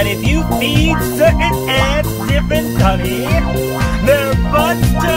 that if you feed certain ants different honey, their butts